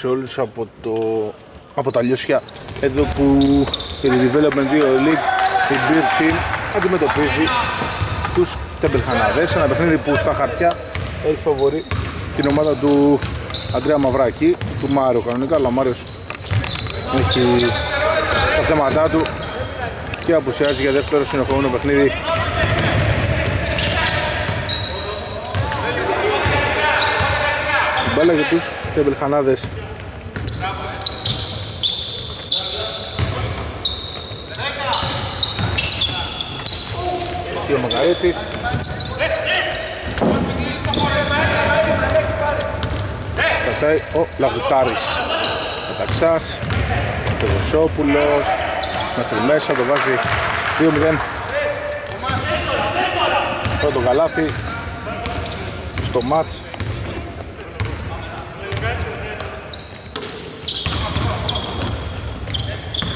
Καλησπέρα σε όλους από, το, από τα Λιώσια εδώ που η Development 2 League η Beer Team αντιμετωπίζει τους Τεμπελχαναδές ένα παιχνίδι που στα χαρτιά έχει φαβορεί την ομάδα του Αντρέα Μαυράκη του Μάριο κανονικά αλλά ο Μάριος έχει τα θέματά του και απουσιάζει για δεύτερο συνεχόμενο παιχνίδι μπάλα για τους Τεμπελχανάδες και ο Μακαρίτης Κατάει ο Λαγουτάρης. Καταξάς Θεοδοσόπουλος Μέχρι μέσα το βάζει 2-0 Πρώτο καλάθι Στο μάτς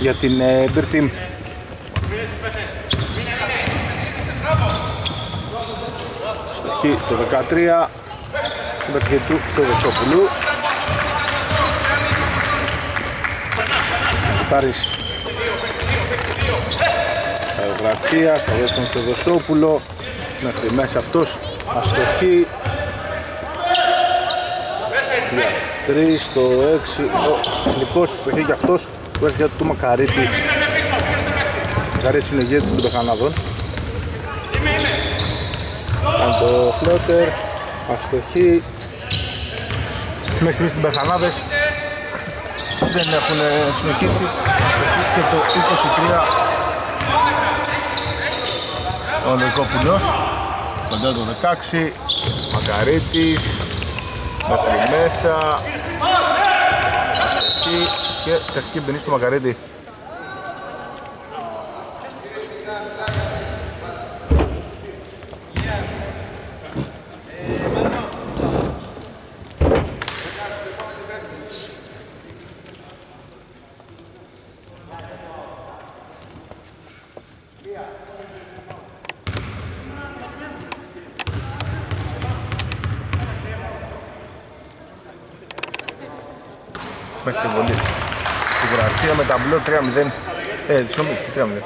για την ε, Beer Team. Στοχή το 13, την πέτυχε του Θεοδοσόπουλου. Κουτάρης Γρατσία, στο δεύτερο Θεοδοσόπουλο, μέχρι μέσα αυτός, αστοχή. 3 στο 6, ο Εθνικός στοχή και αυτός Βάζει για του Μακαρίτη. Μακαρίτης είναι ο ηγέτης των Πεχανάδων. Κάνει το φλότερ. Αστοχή. Μέχρι στιγμής των Πεχανάδες δεν έχουν συνεχίσει. Αστοχή και το 23. Ο Νικόπουλος. Κοντά το 16. Μακαρίτης. Μέχρι μέσα. Αστοχή και τεχνική μπαινή στο Μακαρίτη. Με συμβολή με ταμπλό 3-0. Ε, συγγνώμη, 3-0.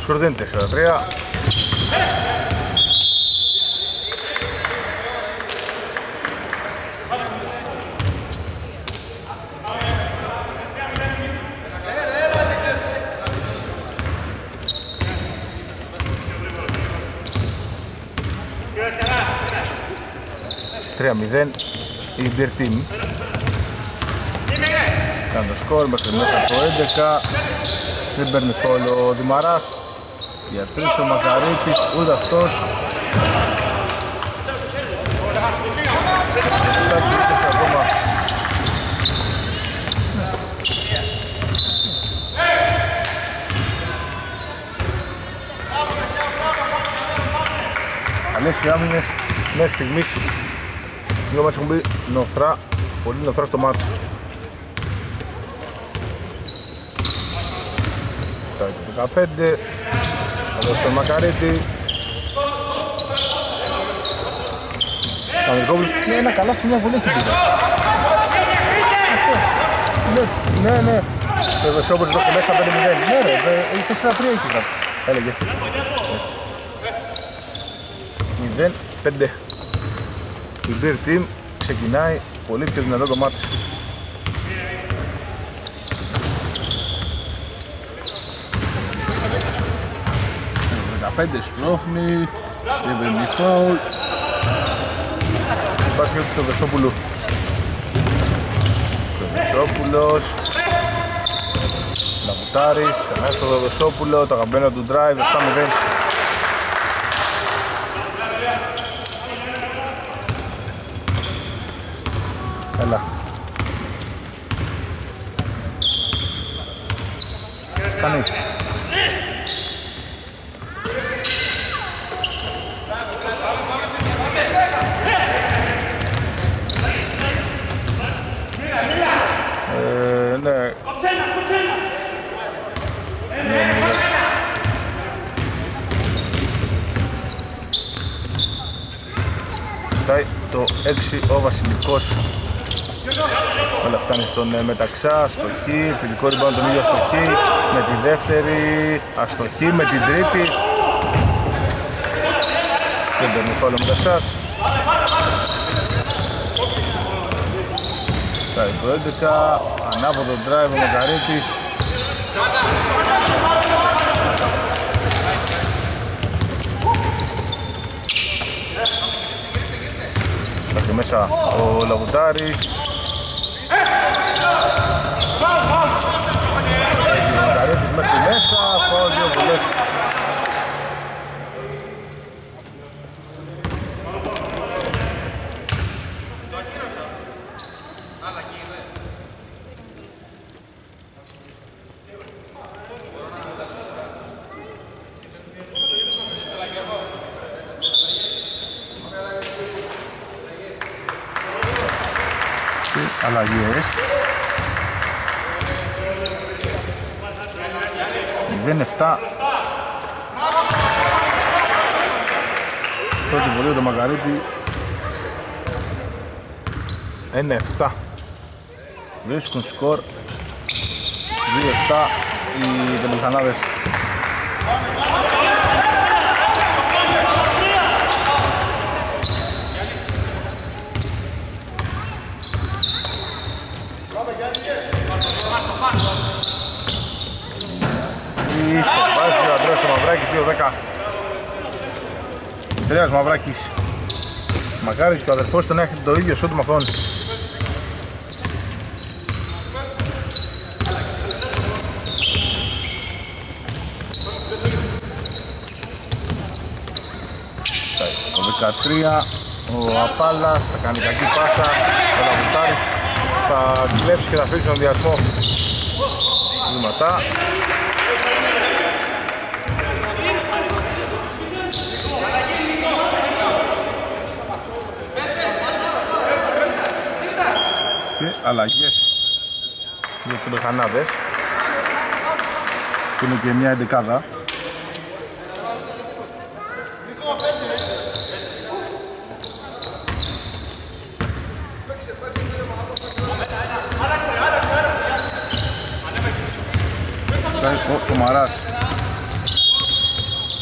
Σκορ δεν είναι 4-3. Η Beer Team. Κάνει το σκορ μέχρι μέσα το 11 Δεν παίρνει φόλο ο Δημαράς. Για τρεις ο Μακαρίτης, ούτε αυτός. Ακόμα Καλές οι άμυνες μέχρι στιγμής Λίγο μάτς έχουν μπει νοθρά, πολύ νοθρά στο μάτς. Θα το 15, θα δώσει τον Μακαρίτη. Παναγικόπουλος, ναι, ένα καλά μια βολή έχει μπει. Ναι, ναι, ναι. Το Βεσόπουλος το μέσα 5-0. Ναι ρε, 4-3 έχει γράψει. Έλεγε. 0-5. Η Beer Team ξεκινάει πολύ πιο δυνατό το μάτς. Πέντε σπρώχνει, δεν παίρνει φάουλ. Υπάρχει του Θεοδοσόπουλου. Θεοδοσόπουλος. Λαβουτάρης, ξανά στο Θεοδοσόπουλο, το αγαπημένο του drive, 7-0. Κανείς. Ε, ναι. Ναι, ναι, το 6 ο Βασιλικός. Όλα φτάνει στον ε, Μεταξά, αστοχή, επιθετικό ριμπάνω τον ίδιο αστοχή με τη δεύτερη αστοχή, με την τρίτη. Δεν παίρνει φόλο Μεταξάς Φτάνει το 11, ανάποδο drive ο Μακαρίτης. Φτάνει μέσα ο Λαγουτάρης Μακαρίτης μέχρι μέσα, φάω δύο βουλές αλλαγές. Δεν 7. Πρώτη βολή το Μαγκαρίτη. 1-7. Βρίσκουν σκορ 2-7 οι Τεμελχανάδες. στο βάζει ο Αντρέας ο Μαυράκης 2-10 Αντρέας Μαυράκης. Μακάρι και ο αδερφός τον έχει το ίδιο σούτ με αυτόν Το 13 ο Απάλας θα κάνει κακή πάσα. Ο Λαβουτάρης θα κλέψει και θα αφήσει τον διασμό. Βήματα αλλαγές. Για τους μεχανάδες που είναι και μια εντεκάδα. Ο Κομαράς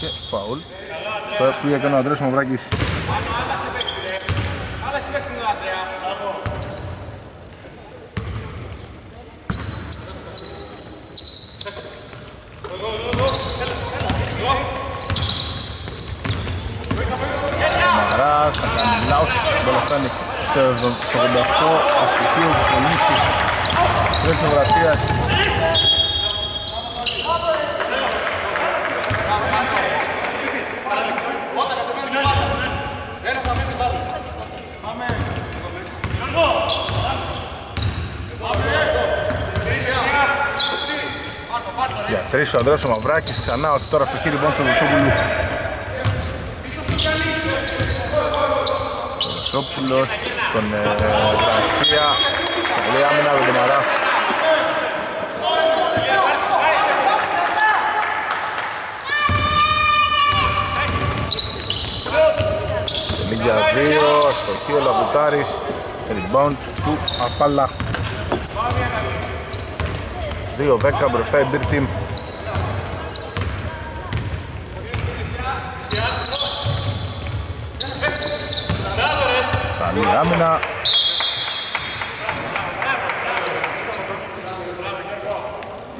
και φαουλ που έκανε ο Αντρέας Μαυράκης Μαράς θα κάνει λάθος, μπολ φτάνει στο 88, αστοιχείο, κολλήσεις, τρέχει ο Βρασίας Για τρεις ο Ανδρέας ο Μαυράκης, ξανά ότι τώρα στο χείρι μπον του Βουσόπουλου. Ο Βουσόπουλος, στον ε, Γρατσία, καλή άμυνα με τον Μαρά. για δύο, αστοχή ο Λαβουτάρης, rebound του Απάλα. 2-10 μπροστά η Beer Team. Καλή άμυνα.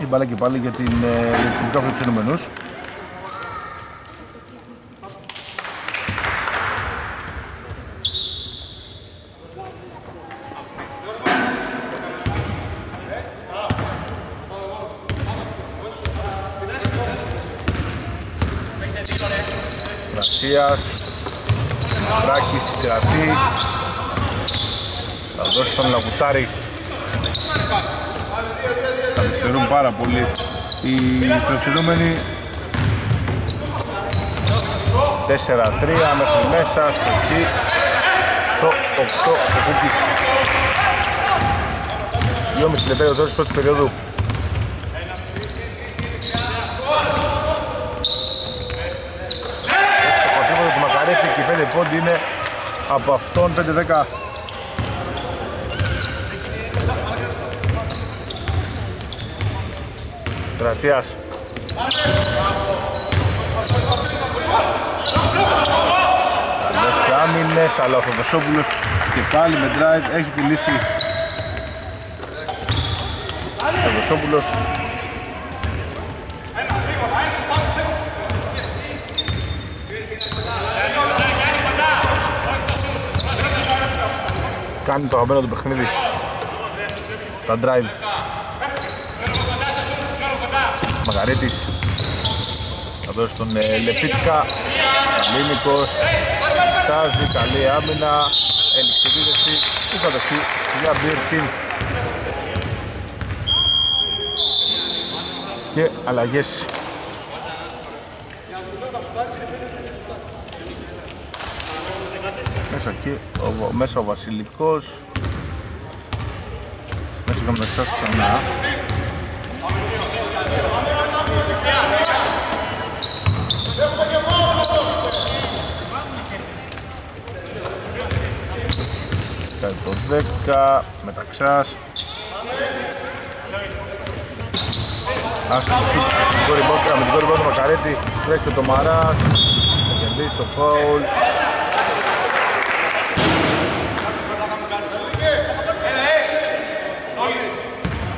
Η μπάλα και πάλι για, την, ε, για τους μικρά φιλοξενούμενους. Βρασίας Βράκης κρατεί Θα δώσει τον Λαγουτάρη. Θα δυστερούν πάρα πολύ οι φιλοξενούμενοι. 4-3 μέχρι μέσα στο χ το 8 ο Κούκης 2,5 λεπτά για το τέλος πρώτης περίοδου. Και 5 πόντι είναι από αυτόν 5-10 Γρατσίας Καλές άμυνες αλλά ο Θοδοσόπουλος και πάλι με drive έχει τη λύση. Θοδοσόπουλος κάνει το αγαπημένο του παιχνίδι. Τα drive Μαγαρίτης θα δώσει τον ε, Λεπίτκα Καλίνικος στάζει, καλή άμυνα. Έλειξε επίδεση που κατοχή για Beer Team και αλλαγές. Μέσα εκεί, ο, μέσα ο Βασιλικός. Μέσα ο Μεταξάς ξανά Κάνει το 10, Μεταξάς Άστο το σουτ, με την κόρη του Μακαρέτη. Τρέχει το Μαράς θα κερδίσει το φάουλ.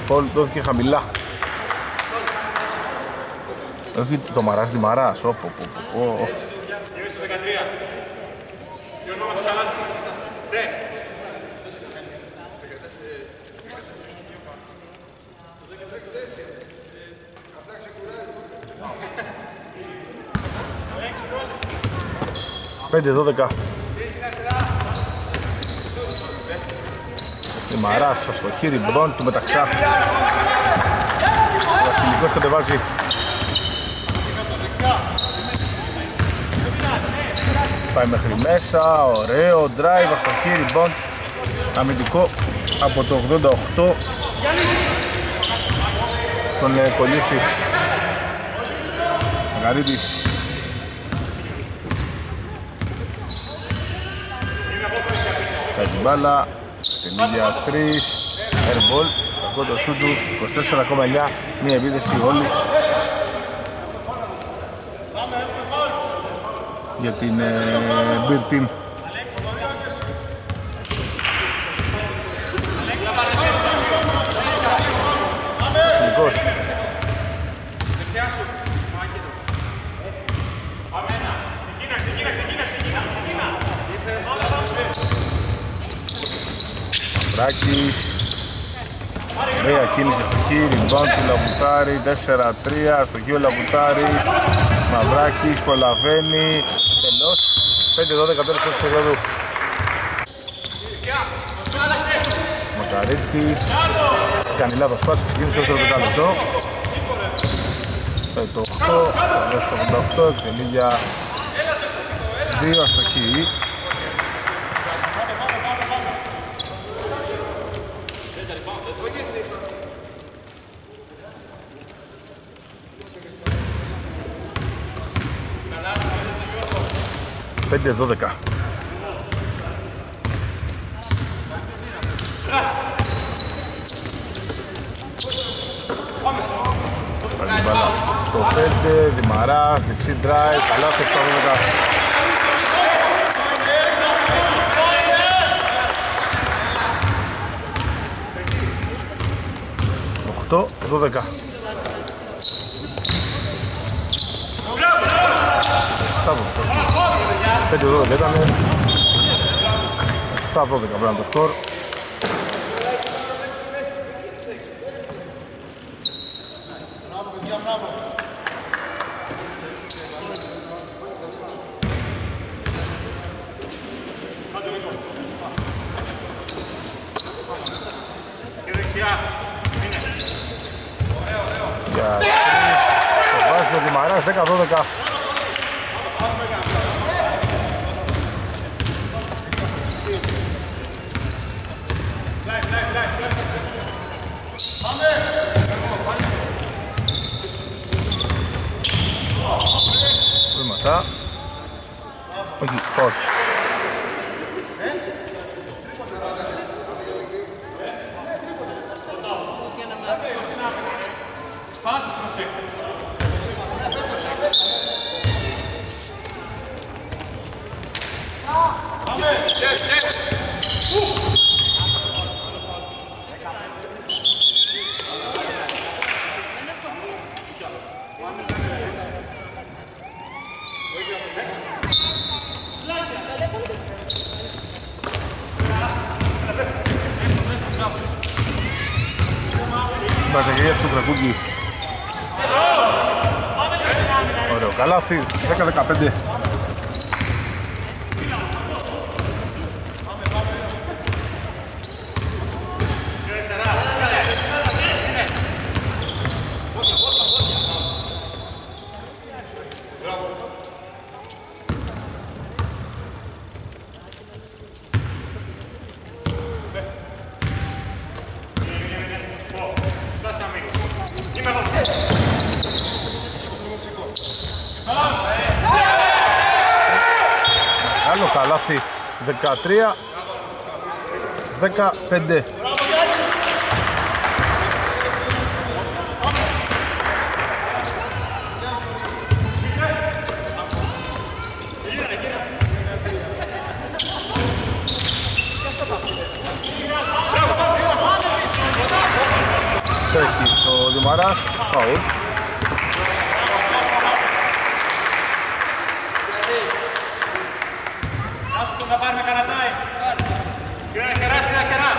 Φόλ δόθηκε χαμηλά. Όχι το Μαράς τη Μαράς. Όπο, όπο, όπο. Πέντε, δώδεκα. Η Μαράσα στο χείρι Μπρόν του Μεταξά. Ο Βασιλικός κατεβάζει. Πάει μέχρι μέσα, ωραίο drive στο χείρι Μπρόν. Αμυντικό από το 88. Τον ε, Κολιούση. Μεγαρίτης. Κάνει μπάλα, Τελίγια 3, airball, κακό το σου του, 24,9, μία επίδεση όλη για την ε, Beer Team. Βασιλικός. Μαυράκης Ωραία κίνηση στο χείρι, rebound του Λαβουτάρη 4-3 στο χείο Λαβουτάρη. Μαυράκης προλαβαίνει Τελώς 15-12 πέρα στο περίοδου. Μακαρίτης, κάνει λάθος πάση, γίνει στο δεύτερο πεντάλεπτο. Το 8, 88, εκτελεί για 2. 5-12. Το 5, Δημαράς, δεξί drive, καλά στο 12. Το 12. 5-12 ήταν 7-12 πρέπει το σκορ Για το βάζει ο Δημαράς 10-12 Βήματα. Όχι, φορ. Μπαρκαγία του Τρακούγκη. Ωραίο καλάθι, 10-15. Άλλο καλάθι 13 15 Τρέχει ο Δημαράς, φαουλ. Άστο να πάρουμε κανένα time. Στην αριστερά, στην αριστερά.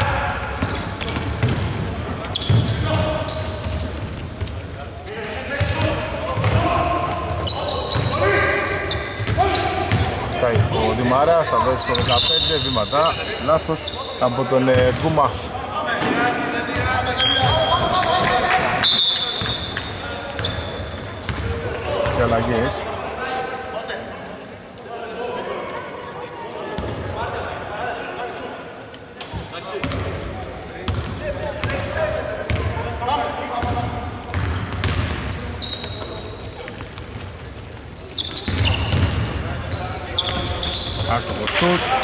Πάει ο Δημαράς, θα δώσει το 15 βήματα, λάθος από τον ε, Γκούμα. Και αλλαγές. Άστοχο σουτ.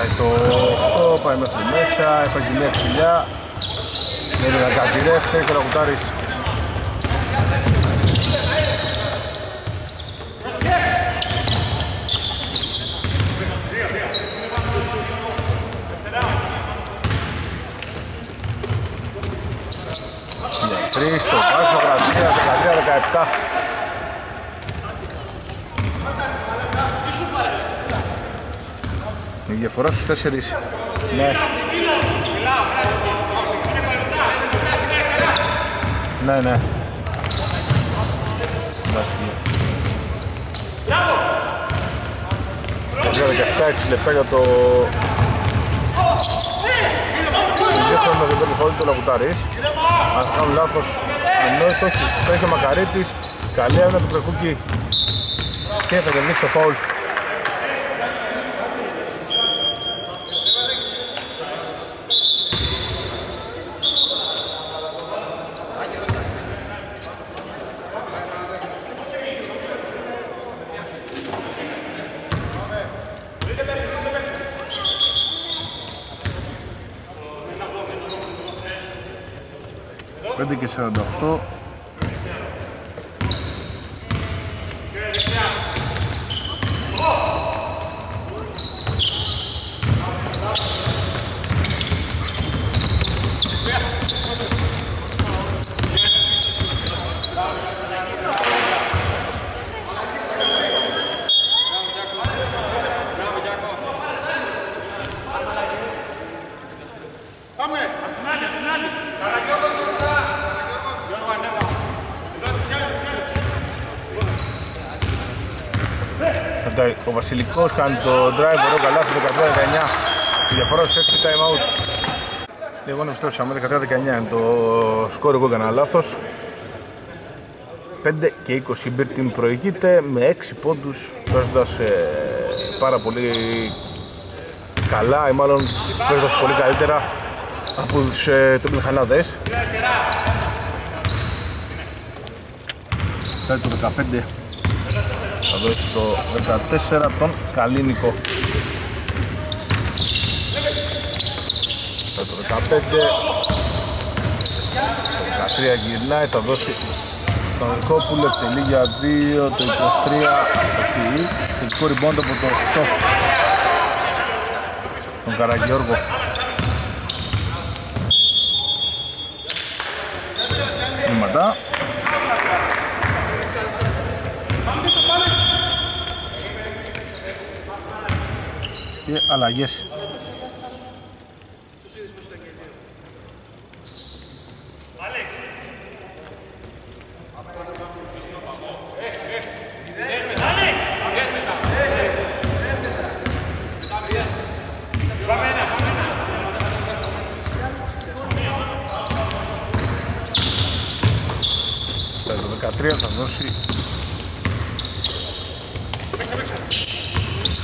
Πάει το 8, πάει μέχρι μέσα, έφαγε μια ξυλιά. Δεν είναι κάτι δεύτερη και ο Λαγουτάρης Για τρεις, το βάζει το γραφεία, 13-17. Διαφορά στους τέσσερις. Ναι. Ναι, ναι. Εντάξει. Για 17 λεπτά για το... δεύτερο με δεν φόλει το Λαγουτάρης. Αν κάνω λάθος, ενώ το έχει, το έχει ο Μακαρίτης. Καλή άμυνα του Πρεκούκη. Και θα κερδίσει το φάουλ. Πέντε και 48 Εντάξει, Ο Βασιλικός κάνει το drive, ωραίο καλά στο 13-19 Η διαφορά στους 6 time out. Λοιπόν επιστρέψαμε 13-19 είναι το σκορ εγώ έκανα λάθος. 5 και 20 η Beer Team προηγείται με 6 πόντους παίζοντας ε, πάρα πολύ καλά ή μάλλον παίζοντας πολύ καλύτερα από τους ε, Τομπλεχανάδες Φτάνει το 15 θα δώσει το 14 τον Καλίνικο. Το 15. Το 13 γυρνάει, θα δώσει τον Ρικόπουλο, εκτελεί για 2, το 23 αστοχή. Θετικό ριμπόντ από το 8. Τον Καραγιώργο. Βήματα. Και αλλαγές Το 13 θα δώσει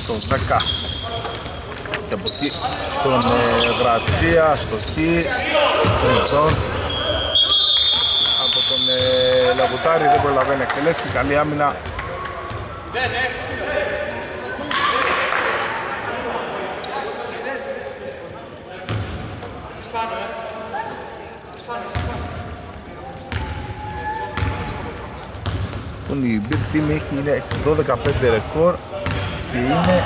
το 10 και από εκεί στον ε, Γρατσία, στο Χ, τον από τον ε, Λαβουτάρη δεν προλαβαίνει να εκτελέσει, καλή άμυνα Λοιπόν, η Big Team έχει, είναι, έχει 12-5 ρεκόρ και είναι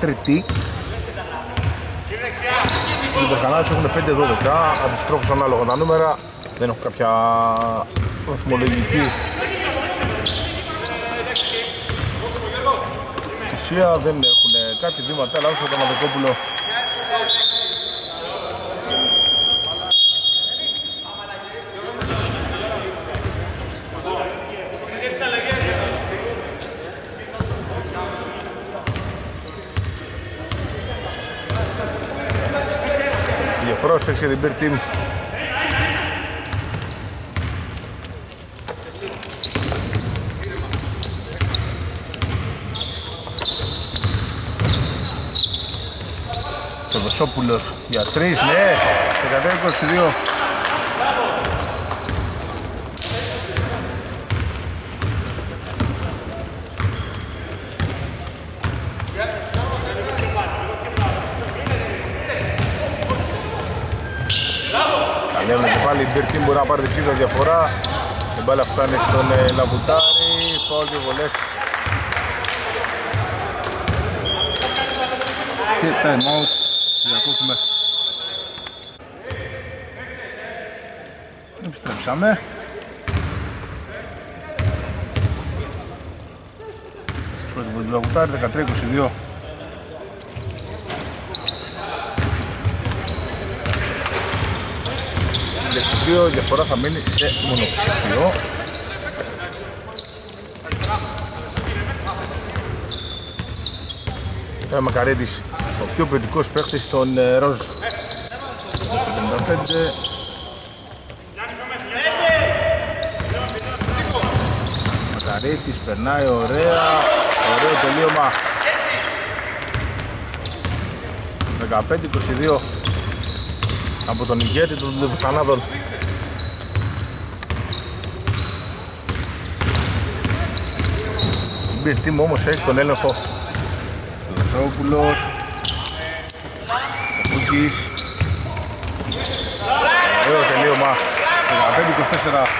τρίτη. Οι Μπερχανάτες έχουν 5-12, αντιστρόφως ανάλογα τα νούμερα, δεν έχουν κάποια βαθμολογική ουσία, δεν έχουν κάτι βήματα, λάθος από τον Αδεκόπουλο πρόσεξε την Beer Team. Το Δοσόπουλος για τρεις, ναι, 13-22. Ανέβαινε και πάλι η Μπερτίν μπορεί να πάρει τη ψήφια διαφορά. Η μπάλα φτάνει στον ε, Λαβουτάρη, φάουλ και βολές. Και time out, διακόπτουμε. Επιστρέψαμε. Στο Λαβουτάρη 13-22. Δύο, η διαφορά θα μείνει σε μονοψηφίο. Ο Μακαρίτης, ο πιο ποιοτικός παίχτης στον ε, Ροζ. Μακαρίτης περνάει ωραία, ωραίο τελείωμα. 15-22 από τον ηγέτη των Λιβουθανάδων Μπιρ Team όμως έχεις τον έλεγχο. Λασόπουλος Κούκης Ωραίο τελείωμα. 15-24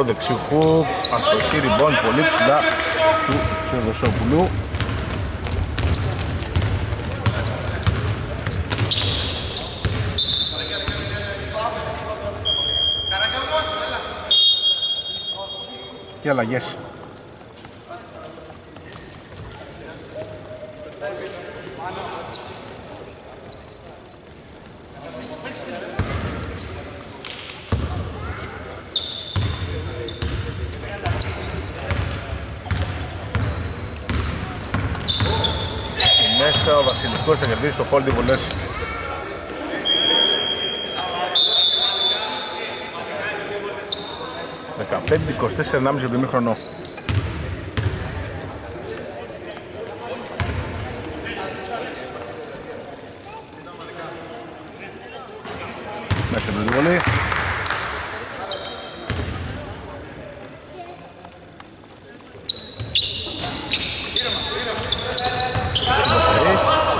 Ναι, το 88 δεξί χουκ, αστοχή ριμπών πολύ ψηλά του Θεοδοσόπουλου. Και αλλαγές. μέσα ο Βασιλικός θα κερδίσει το φόλτι βολές. Δεκαπέντε, 24, 1,5 για το μήχρονο. το βολή.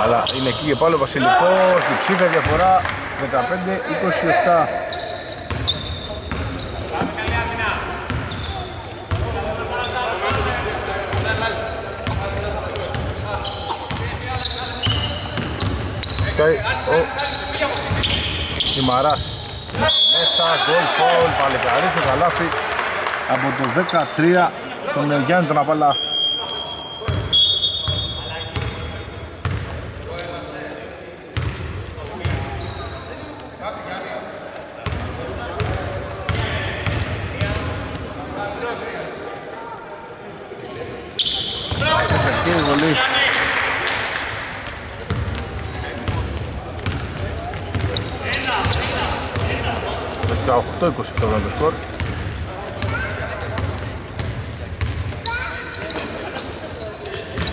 Αλλά είναι εκεί και πάλι ο Βασιλικός, διψήφια διαφορά 15-27. Κοιτάει ο Χιμαράς. Μέσα, γκολ, φόλ, παλικαρί στο καλάθι. Από το 13 στον Γιάννη τον Απάλα ήταν το σκορ.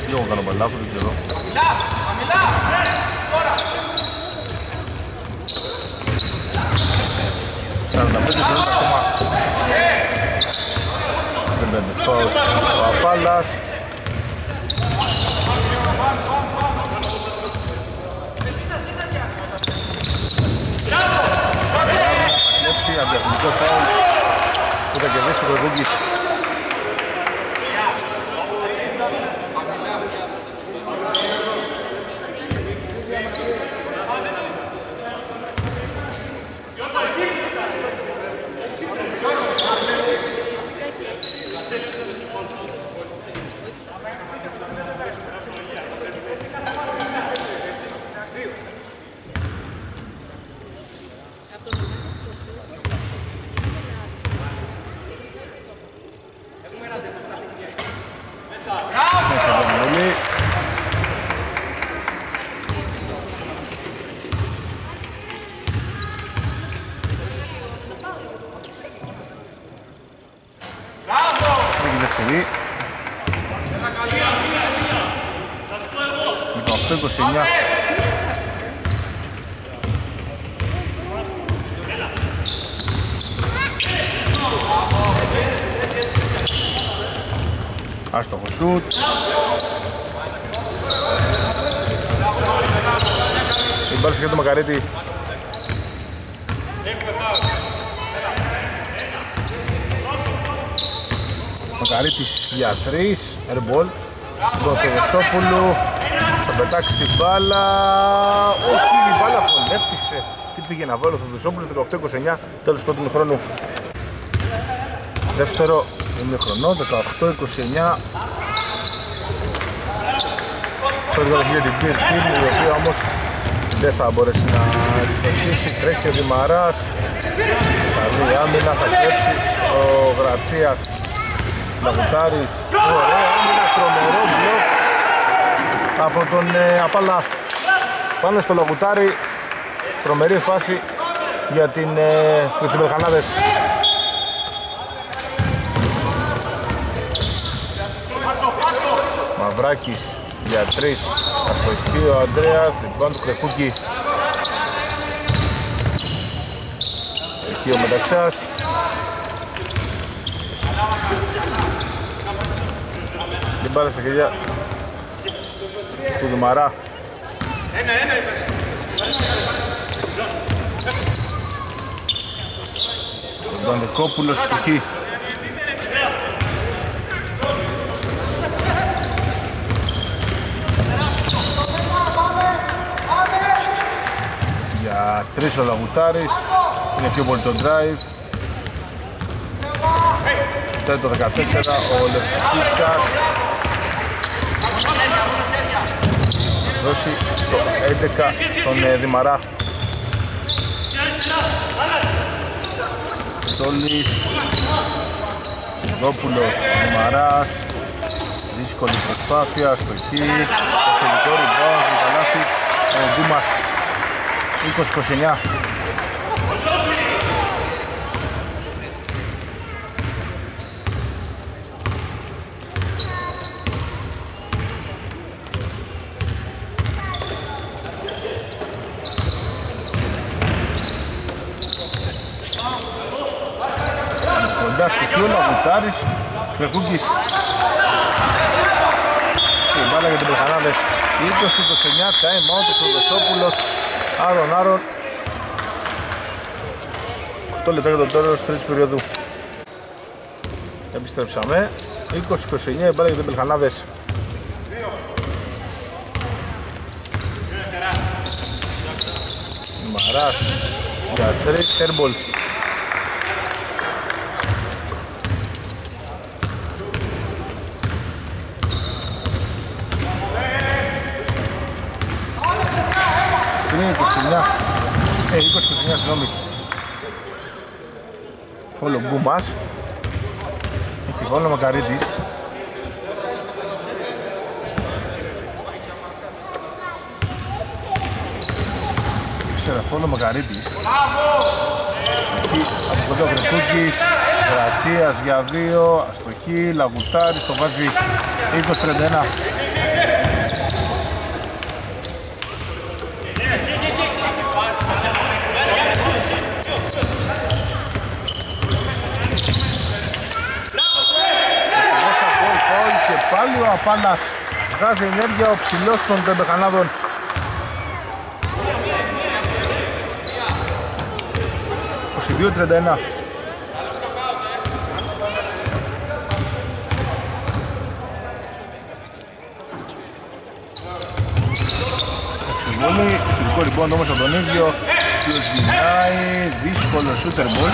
Λίγο κάνω παλάθο, δεν ξέρω. Σαράντα πέντε ακόμα. Δεν παίρνει φάουλ ο Απάλλας. κλέψει, αντιαθλητικό φάουλ που θα κερδίσει ο Κολβούγκης. Μέσα από τον Μολή. Έχει δεύτερη. 18-29. Άστοχο σούτ. Η μπάλα για το Μακαρίτη. Μακαρίτης για τρεις, airball. Τον Θεοδοσόπουλου, θα πετάξει την μπάλα. Όχι, η μπάλα απολεύτησε. Τι πήγε να βάλει ο Θεοδοσόπουλος, 18-29, τέλος πρώτου χρόνου. Δεύτερο ημιχρονό, 18-29. Πρώτη κατοχή για την Beer Team, η οποία όμως δεν θα μπορέσει να εκτοχίσει. Τρέχει ο Δημαράς. Καλή άμυνα, θα κλέψει ο Γρατσίας. Λαγουτάρης. Ωραία άμυνα, τρομερό μπλοκ από τον ε, Απάλα πάνω στο Λαγουτάρι. Τρομερή φάση για, την, ε, για τους Μελχανάδες. Μαυράκης για τρεις αστοχή ο Ανδρέας λοιπόν του Κρεκούκη εκεί ο Μεταξάς την πάρε στα χέρια του Δουμαρά τον Δικόπουλος αστοχή για τρεις ο Λαγουτάρης. Είναι πιο πολύ το drive. Τέτο 14 ο Λευτικάς δώσει στο 11 τον ε, Δημαρά. Στόλης Δόπουλος Δημαράς. Δύσκολη προσπάθεια στο χ το τελικό ριμπάουν το καλάθι ο Δήμας 20-29 13 αστοχή ο Λαγουτάρης με Κούκκις και η μπάλα για την Πελχανάδες 20-29 time out ο Δεσόπουλος Άρον Άρον. 8 λεπτά για τον τέλος τρίτης περίοδου. Επιστρέψαμε. 20-29 η μπάλα για την Πελχανάδες Μαράς για τρεις airball Στην 29 ε, 20-29 συγγνώμη. Φόλο Γκούμας Έχει φόλο Μακαρίτης Σεραφόλο Μακαρίτης Αστοχή από κοντά Βρετούκης Γρατσίας για δύο Αστοχή, Λαγουτάρης το βάζει 20-31 Πάντας Πάλας βγάζει ενέργεια, ο ψηλός των Τεμπεχανάδων Δύο τριάντα ένα. Εξηγόλη, εξηγικό λοιπόν όμως από τον ίδιο, ποιος γυρνάει, δύσκολο σούτερ μπολ.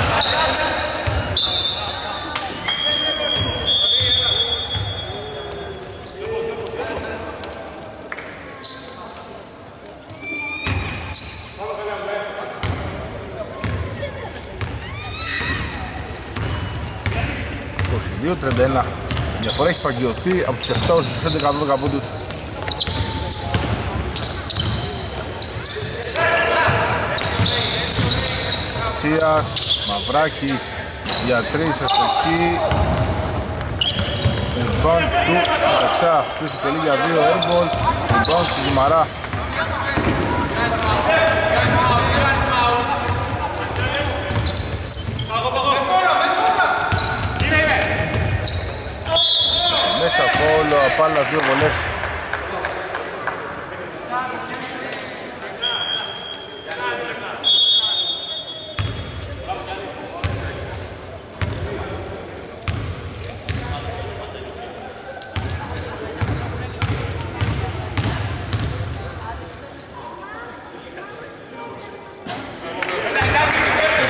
32-31. Η διαφορά έχει παγιωθεί από τους 7 στους 11-12 πόντους. Τσίας, Μαυράκης, για τρεις αστοχή. Rebound του Ταξά, αυτούς τελεί για δύο airball. Rebound του Δημαρά. Μέσα φόλο, απάλλας δύο βολές.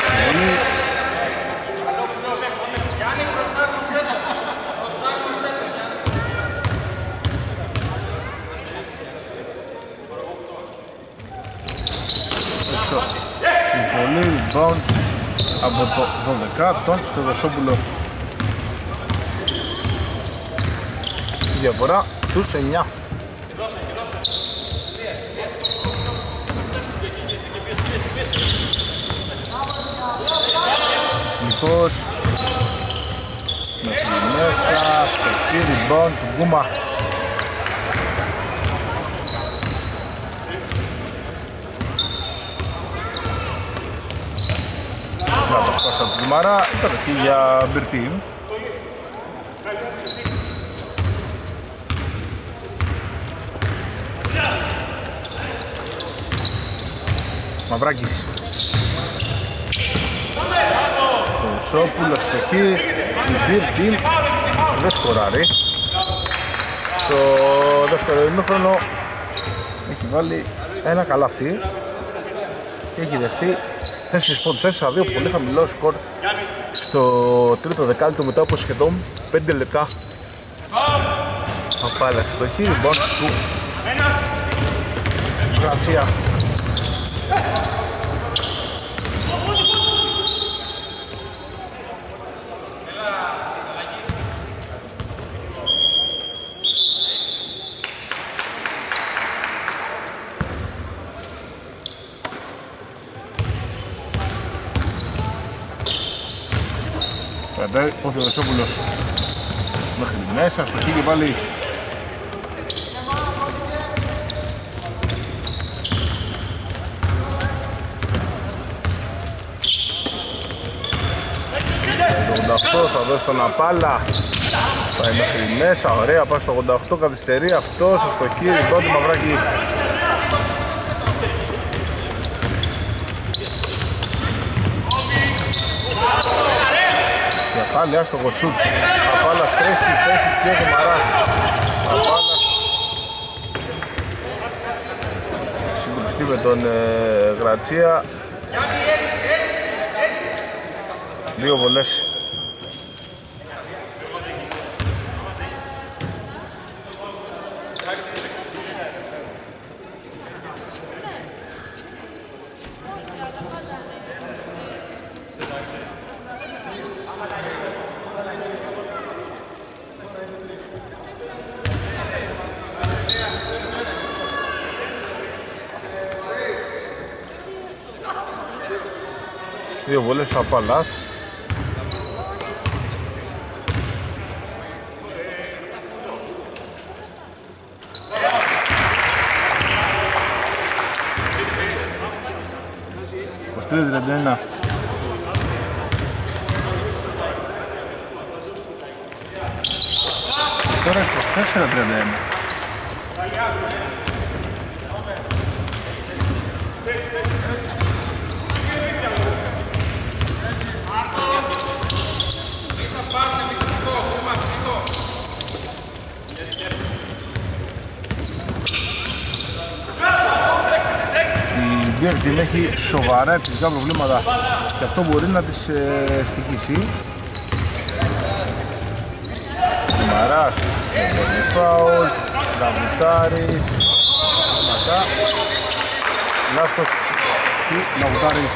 Εξηγούμενη έξω η βολή rebound από το 12 τον Θεοδοσόπουλο. Η διαφορά τους 9 Συνεχώς μέχρι μέσα στο χείρι rebound του Γκούμα Λάθος πάσα από την Μαρά, καταρχή για Μπερτίν. Μαυράκης. Κονσόπουλος στοχή, η Μπερτίν δεν σκοράρει. Στο δεύτερο ημίχρονο έχει βάλει ένα καλάθι και έχει δεχθεί 4 πόντους 4 2 πολύ χαμηλό σκορ στο τρίτο δεκάλυτο μετά από σχεδόν 5 λεπτά. Απάλα στο χείρι λοιπόν του Γρασία ο Θεοδοσόπουλος μέχρι μέσα στο χείλη πάλι 88 θα δώσει τον Απάλα. Πάει μέχρι μέσα, ωραία, πάει στο 88, καθυστερεί αυτός, στο χείρι, τότε μαυράκι. Και πάλι άστοχο σουτ. Απάλα στρέφει, τρέχει και Γεμαράς. Απάλα συγκρουστεί με τον ε, Γρατσία. Δύο βολές. Δύο βολές ο Απαλάς. Είκοσι 31 Τώρα 24-31 η Beer Team έχει σοβαρά επιθετικά προβλήματα και αυτό μπορεί να τις ε, στοιχήσει. Μαράς, πολύ φάουλ, Ναβουτάρης, Μακά, λάθος και Ναβουτάρη.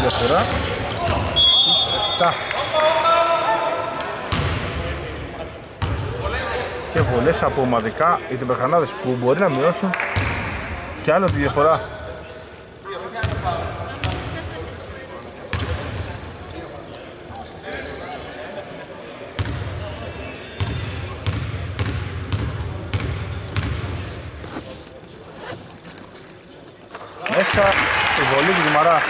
Διαφορά στους 7 και βολές από ομαδικά οι τεμπερχανάδες που μπορεί να μειώσουν και άλλο τη διαφορά Μέσα η βολή του Δημαρά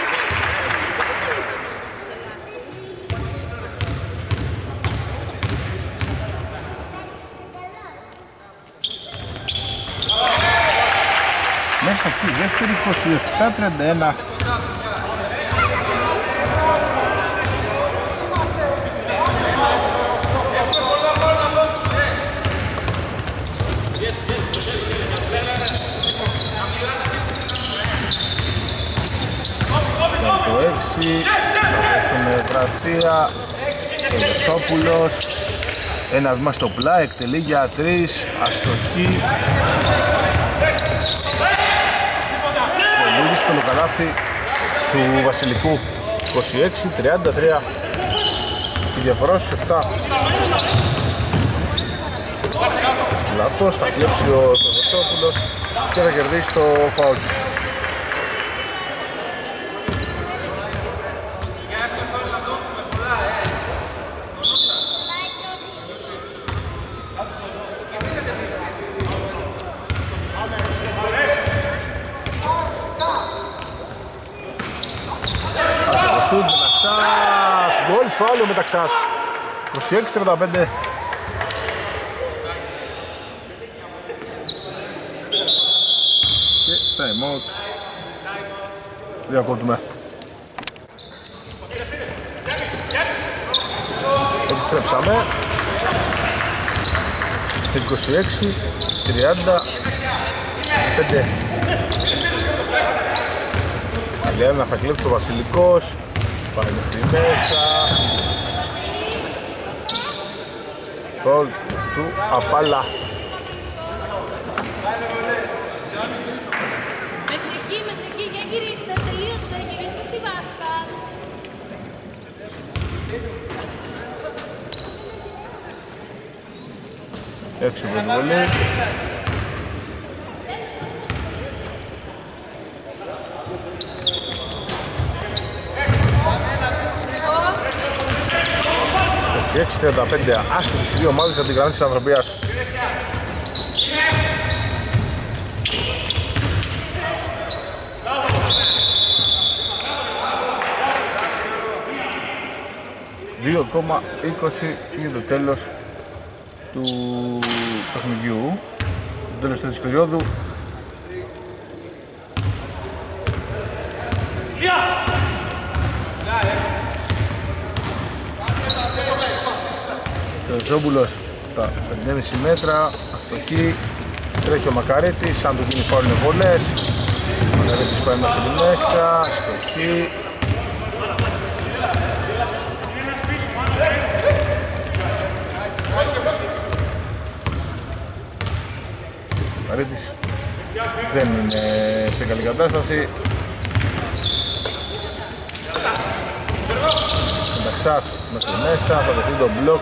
Μέσα εκεί, δεύτερη 27-31 το 6 στον Γρατσία ο Βεσόπουλος ένα βήμα στο πλά, εκτελεί για 3 αστοχή πολύ δύσκολο καλάθι του Βασιλικού. 26-33 η διαφορά στους 7 λάθος, θα κλέψει ο Βεσόπουλος και θα κερδίσει το φάουλ Το σουτ Μεταξάς, γκολ φάουλ ο Μεταξάς 26-35 Και time out. Διακόπτουμε. Επιστρέψαμε. 26 30 5 Αλένα θα κλέψει ο Βασιλικός. Πάει μέχρι μέσα Φολ του Απάλα Μέχρι εκεί, μέχρι εκεί, για γυρίστε, τελείωσε, γυρίστε στη βάση σας. Έξω από την βολή 36-35 άσχετος οι δύο ομάδες από την γραμμή της ανθρωπίας. Δύο κόμμα 20 είναι το τέλος του παιχνιδιού, το τέλος της περίοδου. Ζόμπουλος τα 5,5 μέτρα, αστοχή, τρέχει ο Μακαρέτης, αν του γίνει φάουλ είναι βολές. Ο Μακαρέτης πάει μέχρι τη μέσα, αστοχή. Ο Μακαρέτης δεν είναι σε καλή κατάσταση. Μεταξάς μέχρι μέσα, θα δεχτεί τον μπλοκ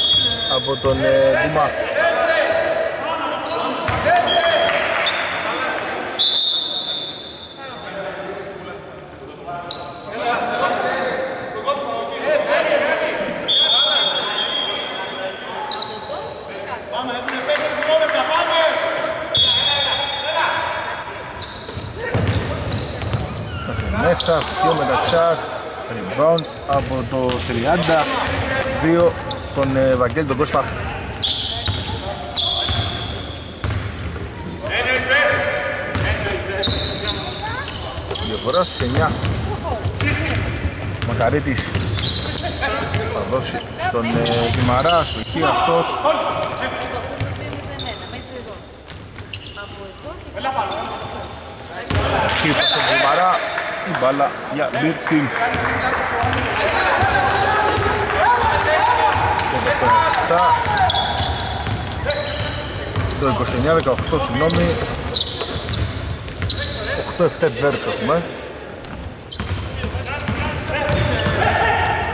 από τον ε, Δήμα. Μέχρι μέσα, στοιχείο μεταξάς, rebound από το 32 τον ε, Βαγγέλη τον Κώστα. Διαφοράς στους 9. Μακαρίτης θα δώσει στον ε, Κιμαρά, στο εκεί αυτός. Κοίτα στον Κιμαρά, η μπάλα για Big Team. Το 29-18 συγγνώμη. 8-7 βέρους έχουμε.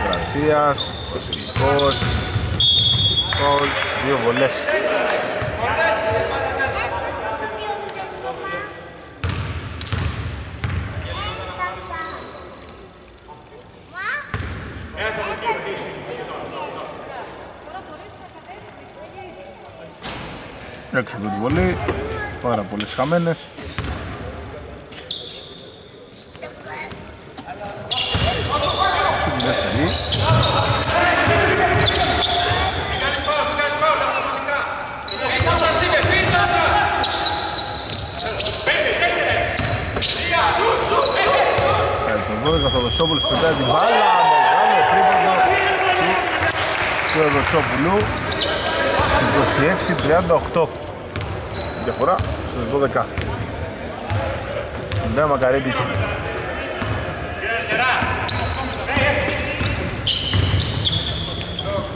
Γρασίας, Βασιλικός Φόλ, δύο βολές Έξω από τη βολή, πάρα πολλές χαμένες. Και τη δεύτερη. Κάνει τον 12, ο Θοδοσόπουλος πετάει την μπάλα, μεγάλο τρίποντο του Εδωσόπουλου 26-38 διαφορά στους 12 Ντέα Μακαρίτης.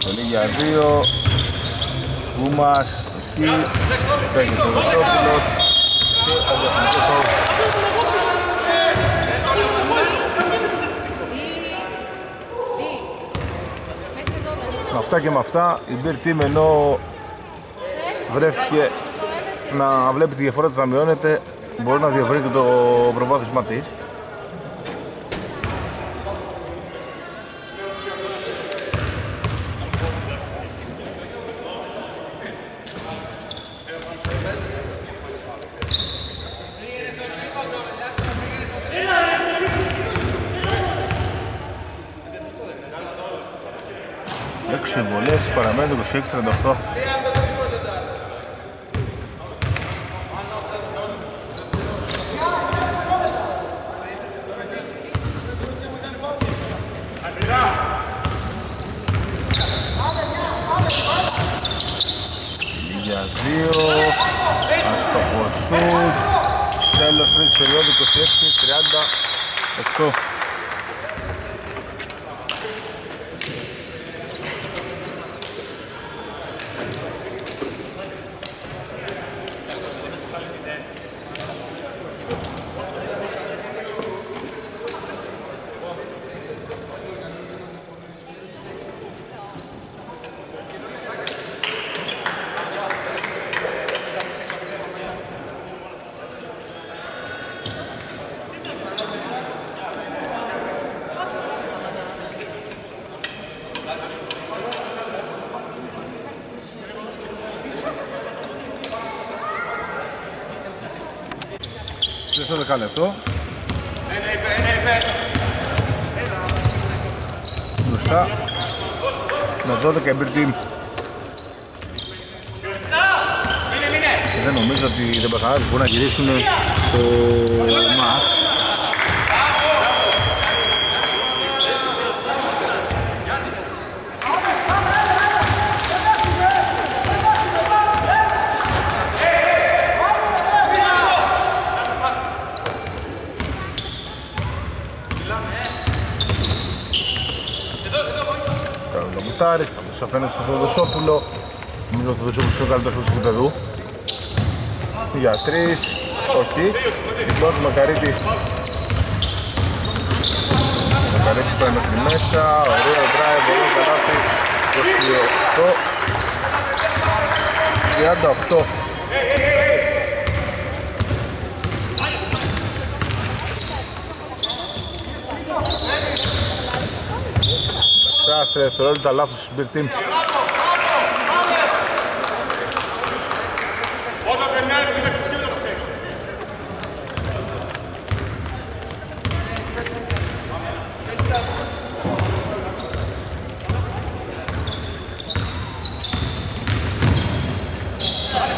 Πολύ για δύο. Κούμας εκεί Παίρνει το Ρωσόπουλος και αντιαθνικό φάουλ Με αυτά και με αυτά η Beer Team ενώ βρέθηκε να βλέπει τη διαφορά της να μειώνεται μπορεί να διευρύνει και το προβάδισμα της. Έξι βολές παραμένουν 26-38 su bello stress periodico si è creata ecco δεκάλεπτο. Μπροστά. Με 12 εμπειρ team. Και δεν νομίζω ότι οι Τεμπαχαράδες μπορούν να γυρίσουν το μάτς. Τώρα ο Μουτάρης, θα δώσει απέναντι στο Θεοδοσόπουλο. Νομίζω ότι ο Θεοδοσόπουλος είναι ο καλύτερος του επίπεδου. Για τρεις, όχι. Λοιπόν, του Μακαρίτη. Ο Μακαρίτης πάει μέχρι μέσα, ωραίο drive, ωραίο καλάθι. 28. 38. Ξάστρε δευτερόλεπτα λάθος του Spear Team. Όταν περνάει το πίσω το προσέξτε.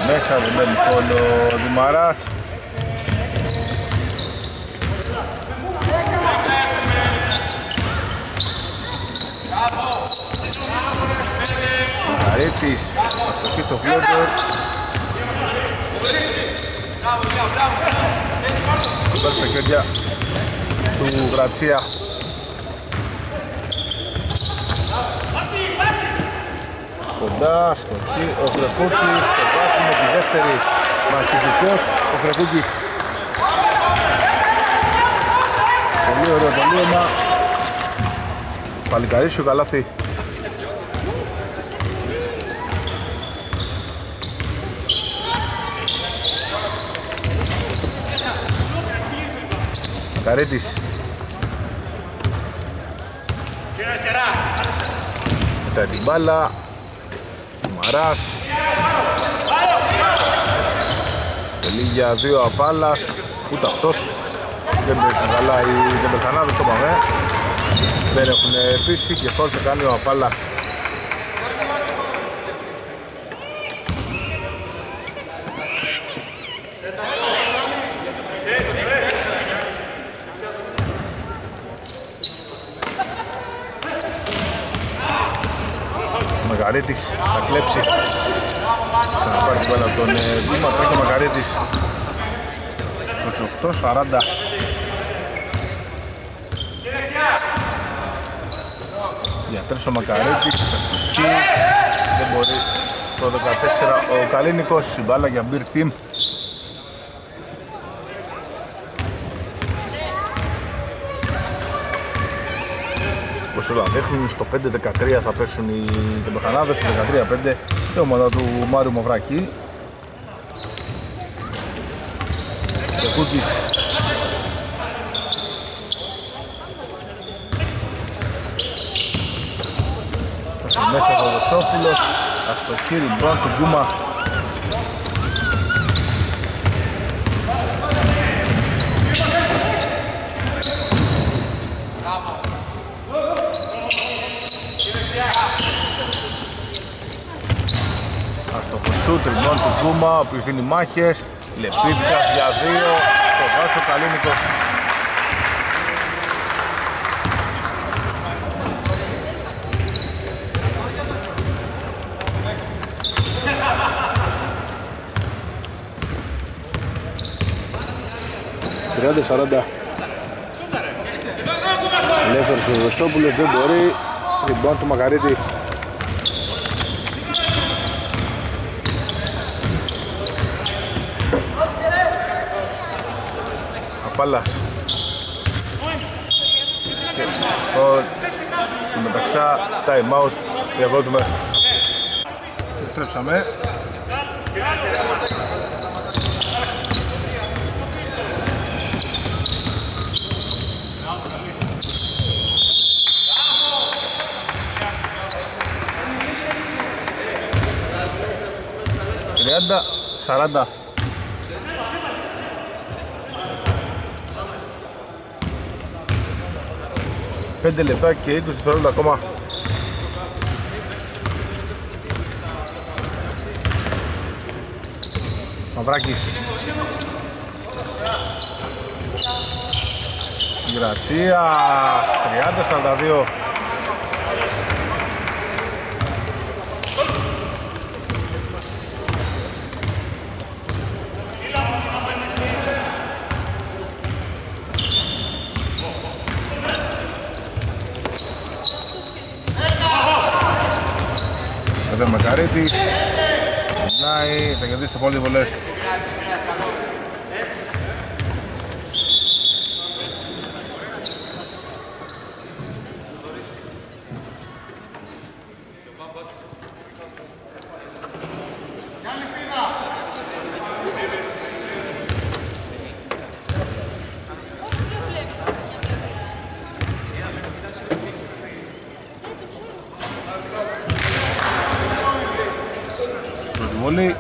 Μέσα δεν μπαίνει φόλο ο Δημαράς. Καρίτσης, αστοχή στο φλότορ. Κοντά στα χέρια του Γρατσία. Κοντά, στοχή, ο Κρεκούκης, στο βάσιμο τη δεύτερη μαχητικός, ο Κρεκούκης. Πολύ ωραίο τελείωμα. Παλικαρίσιο καλάθι. Καρέτης. Μετά την μπάλα. Μαράς. Τελεί για δύο απάλας. Ούτε αυτός. Δεν παίζουν καλά οι Δεμπελχανάδες, το είπαμε. Δεν έχουν πείσει και φόλ θα κάνει ο Απάλας. Ο Μακαρίτης θα κλέψει. Θα πάρει την μπάλα από τον ε, Δήμα τρέχει ο Μακαρίτης 28-40 για τρεις ο Μακαρίτης αστοχή δεν μπορεί το 14 ο Καλίνικος η μπάλα για Beer Team Όπως όλα δείχνουν. Στο 5-13 θα πέσουν οι τεμπαχανάδες στο 13-5 η ομάδα του Μάριου Μαυράκη. Και Κούκης μέσα ο Δοσόπουλος αστοχή ριμπάν του Γκούμα Αστοχο σούτ, ριμπάν του Γκούμα ο οποίος δίνει μάχες Λεπίτικας για δύο. Το βάζει ο Καλίνικος Τριάντα σαράντα. Ελεύθερος ο Δοσόπουλος δεν μπορεί. Ριμπάν του Μακαρίτη Απάλας Φολ Στη μεταξά time out Διακόπτουμε Επιστρέψαμε. Τριάντα, σαράντα. 5 λεπτά και 20 δευτερόλεπτα ακόμα. Μαυράκης. Γρατσίας 30-42 Εδώ Μακαρίτης Περνάει, θα κερδίσει το πόλι βολές Πρώτη βολή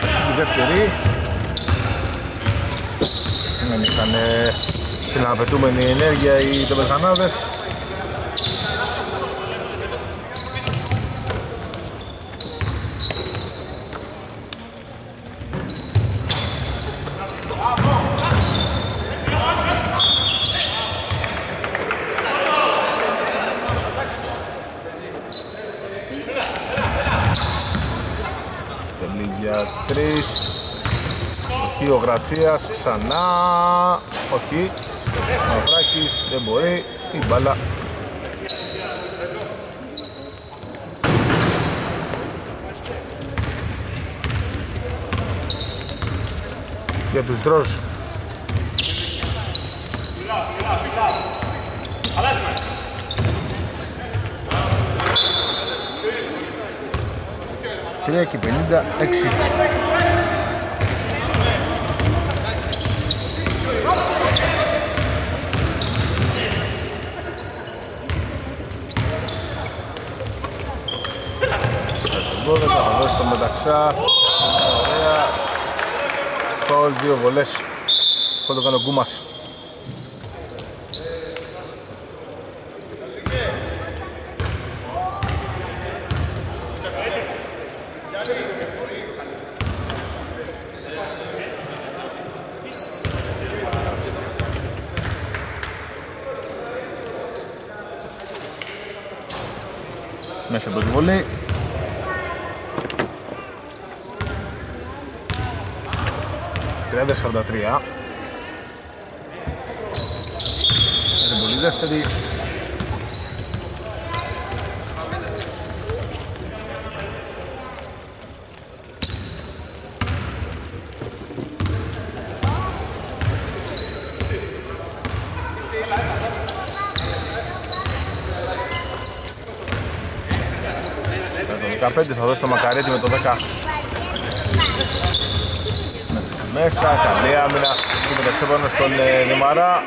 Στη δεύτερη. Δεν είχαν την απαιτούμενη ενέργεια οι τεμπελχανάδες Τελεί για τρεις Όχι ο Γρατσίας ξανά. Όχι. Ο Μαυράκης δεν μπορεί. Η μπάλα. Για τους Δρόζ Τρία και 56 12 θα δώσει το μεταξά Ωραία Φαουλ, δύο βολές. Αυτό το κάνει ο Γκούμας. Μέσα από τη βολή Τριάντα 43 Είναι πολύ δεύτερη. Με το 15 θα δώσει το μακαρέτι με το 10 μέσα, καλή άμυνα. Και μεταξύ πάνω στον ε, Δημαρά.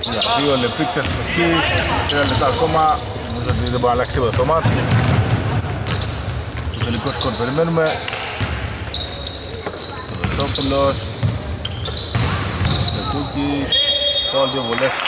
Για δύο λεπτή στοχή, τρία λεπτά ακόμα. Νομίζω ότι δεν μπορεί να αλλάξει τίποτα το μάτι το τελικό σκορ περιμένουμε. Ο Δοσόπουλος ο Κούκης τώρα δύο βολές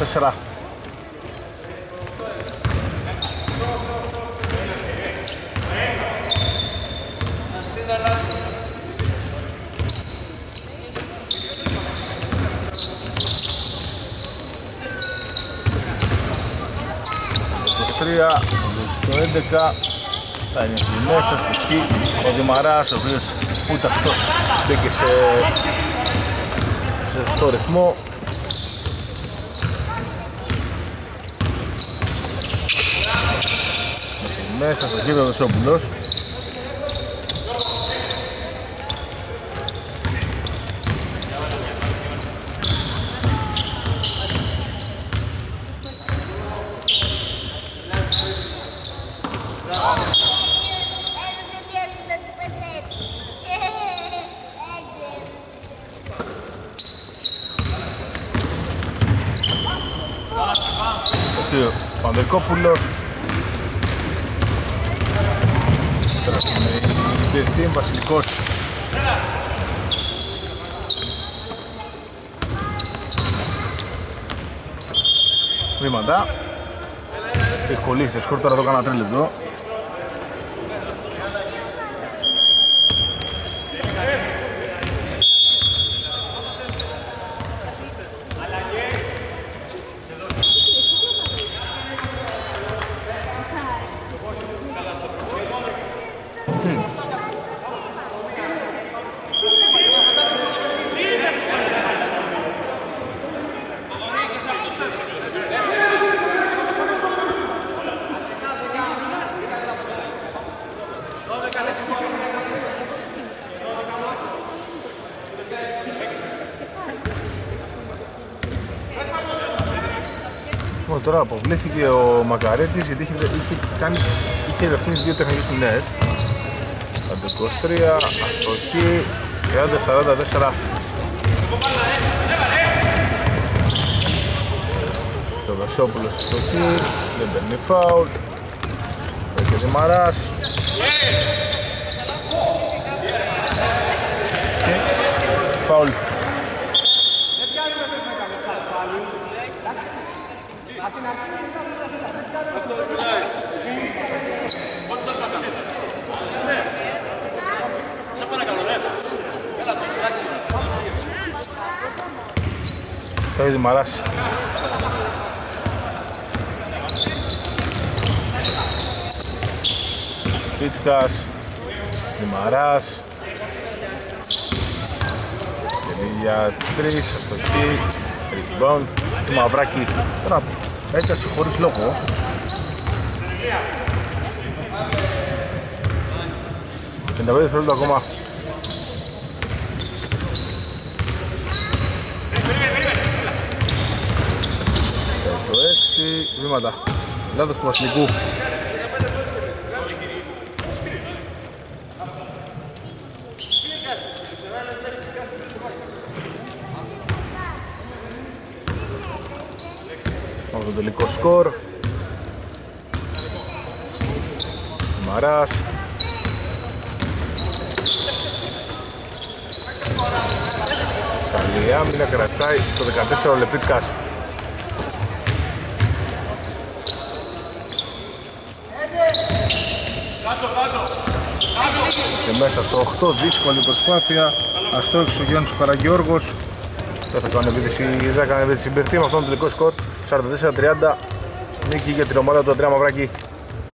Τριάντα, σαράντα, τέσσερα. Τρία, το 11 θα είναι στη μέσα, στο χ, ο Δημαράς, ο οποίος ούτε αυτός μπήκε σε, σε σωστό ρυθμό. Μέσα στο γύρο ο Σόπουλος του Πανδερκόπουλος. Τώρα με η Team Βασιλικός. Βήματα. Έχει κολλήσει το σκορ, τώρα το έκανα τρίλεπτο. Λοιπόν, τώρα αποβλήθηκε ο Μακαρέτης γιατί είχε, είχε, κάνει, είχε δεχτεί δύο τεχνικές ποινές. Αντί 23, αστοχή, 30-44. Το Βεσόπουλος αστοχή, δεν παίρνει φάουλ. Έχει Δημαράς. Και φάουλ. Σε παρακαλώ, ρε. Έλα, εντάξει. Το έχει Δημαράς. Πίτσκας, Δημαράς Τελίγια 3, αστοχή, rebound του Μαυράκη Τώρα έκασε χωρίς λόγο Πεντα δευτερόλεπτα ακόμα. Το 6 βήματα. Λάθος του Βασιλικού. Από το τελικό σκορ. Μαράς Καλή άμυνα κρατάει το 14 ο Λεπίτκας και μέσα το 8 δύσκολη προσπάθεια. Αστόχης ο Γιάννης Καραγιώργος. Δεν θα κάνω επίθεση, δεν θα κάνω επίθεση. Συμπερτή με αυτόν τον τελικό σκορ 44-30 νίκη για την ομάδα του Αντρέα Μαυράκη